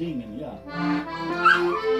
Yeah.